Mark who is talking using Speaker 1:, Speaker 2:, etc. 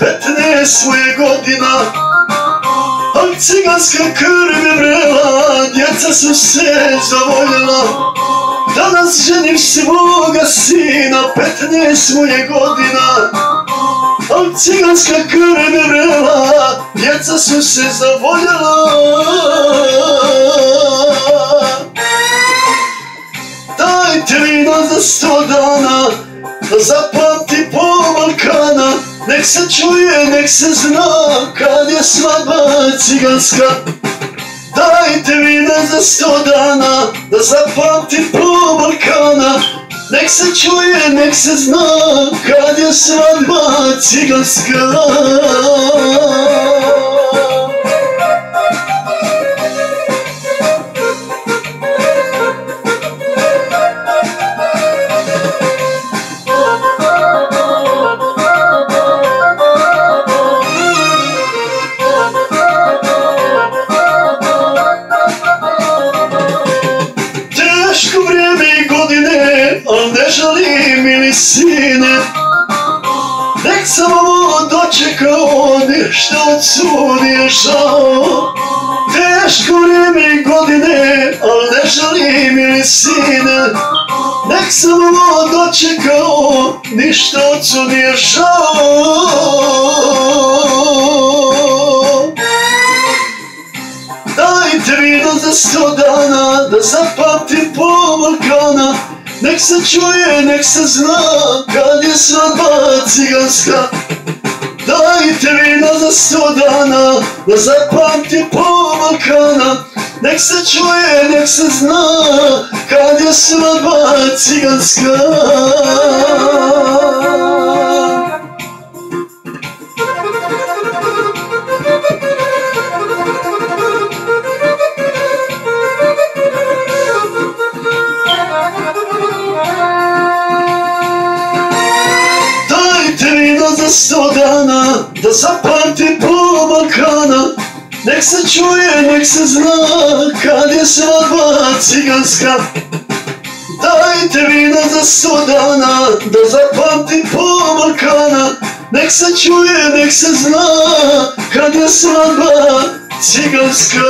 Speaker 1: 15 moje godina Al ciganska krv vrela Djeca su se zavoljela Danas ženim svoga sina 15 moje godina Al ciganska krv vrela Djeca su se zavoljela Dajte vino za sto dana Da zapamti po Balkana Nek se čuje, nek se zna Kad je svadba ciganska. Dajte vina za sto dana Da zapamti po Balkana. Nek se čuje, nek se zna Kad je svadba ciganska žalim mili sine. Nek sam ovo dočekao, ništa od sudije žao. Teško vrijeme i godine, al ne žalim mili sine. Nek sam ovo dočekao, ništa od sudije žao. Dajte vino za sto dana Da zapamtim po Balkana Nek se čuje, nek se zna Kad je svadba ciganska. Dajte vino za sto dana Da zapamtim po Balkana. Nek se čuje, nek se zna Kad je svadba ciganska sto dana Da zapamti po Balkana Nek se čuje, nek se zna Kad je svadba ciganska. Dajte vino za sto dana Da zapamti po Balkana Nek se čuje, nek se zna Kad je svadba ciganska